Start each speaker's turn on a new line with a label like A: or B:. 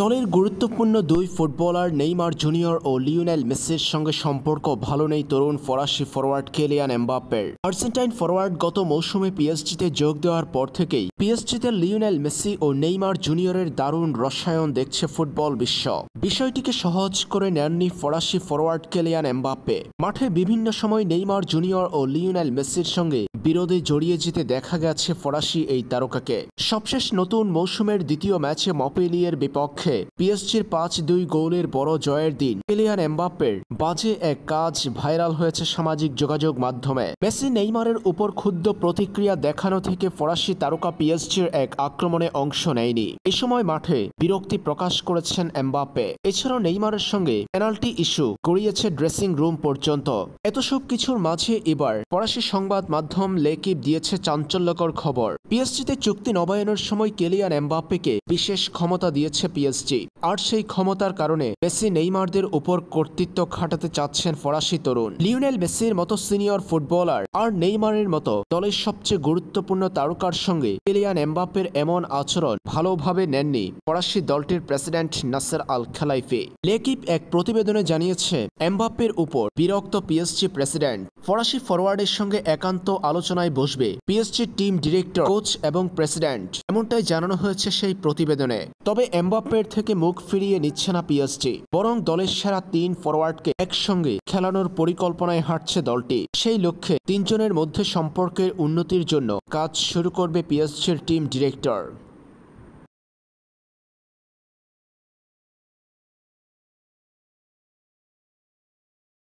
A: দলের গুরুত্বপূর্ণ দুই ফুটবলার নেইমার জুনিয়র ও লিওনেল মেসির সঙ্গে সম্পর্ক ভালো নেই তরুণ ফরাসি ফরোয়ার্ড কেলিয়ান এমবাপ্পের। আর্জেন্টাইন ফরোয়ার্ড গত মৌসুমে পিএসজিতে যোগ দেওয়ার পর থেকেই পিএসজিতে লিওনেল মেসি ও নেইমার জুনিয়রের দারুণ রসায়ন দেখছে ফুটবল বিশ্ব। বিষয়টিকে সহজ করে নেননি ফরাসি ফরোয়ার্ড কেলিয়ান এমবাপ্পে। মাঠে বিভিন্ন সময় নেইমার জুনিয়র ও লিওনেল মেসির সঙ্গে বিরোধে জড়িয়ে যেতে দেখা গেছে ফরাসি এই তারকাকে। সবশেষ নতুন মৌসুমের দ্বিতীয় ম্যাচে মপেলিয়ের বিপক্ষে পিএসজির পাঁচ দুই গোলের বড় জয়ের দিন। কেলিয়ান এমবাপ্পের বাজে এক কাজ ভাইরাল হয়েছে সামাজিক যোগাযোগ মাধ্যমে। মেসি নেইমারের উপর ক্ষুদ্র প্রতিক্রিয়া দেখানো থেকে ফরাসি তারকা পিএসজির এক আক্রমণে অংশ নেয়নি। এ সময় মাঠে বিরক্তি প্রকাশ করেছেন এমবাপ্পে। এছাড়াও নেইমারের সঙ্গে পেনাল্টি ইস্যু গড়িয়েছে ড্রেসিং রুম পর্যন্ত। এত সব কিছুর মাঝে এবার ফরাসি সংবাদ মাধ্যম লেকিব দিয়েছে চাঞ্চল্যকর খবর। পিএসজিতে চুক্তি নবায়নের সময় কেলিয়ান এমবাপ্পেকে বিশেষ ক্ষমতা দিয়েছে পিএসজি। আর সেই ক্ষমতার কারণে মেসি নেইমারদের উপর কর্তৃত্ব খাটাতে চাচ্ছেন ফরাসি তরুণ। লিওনেল মেসির মতো সিনিয়র ফুটবলার আর নেইমারের মতো দলের সবচেয়ে গুরুত্বপূর্ণ তারকার সঙ্গে কেলিয়ান এমবাপ্পের এমন আচরণ ভালোভাবে নেননি ফরাসি দলটির president Nasser Al Khelaifi L'Equipe এক প্রতিবেদনে জানিয়েছে, এমবাপ্পের উপর বিরক্ত পিএসজি প্রেসিডেন্ট। ফরাসি ফরওয়ার্ডের সঙ্গে একান্ত আলোচনায় বসবে পিএসজির টিম ডিরেক্টর, কোচ এবং প্রেসিডেন্ট। এমনটাই জানানো হয়েছে সেই প্রতিবেদনে। তবে এমবাপ্পের থেকে মুখ ফিরিয়ে নিচ্ছে না পিএসজি। বরং দলের সেরা তিন ফরওয়ার্ডকে একসঙ্গে খেলানোর পরিকল্পনায় হাঁটছে দলটি। সেই লক্ষ্যে তিনজনের মধ্যে সম্পর্কের উন্নতির জন্য কাজ শুরু করবে পিএসজির টিম ডিরেক্টর।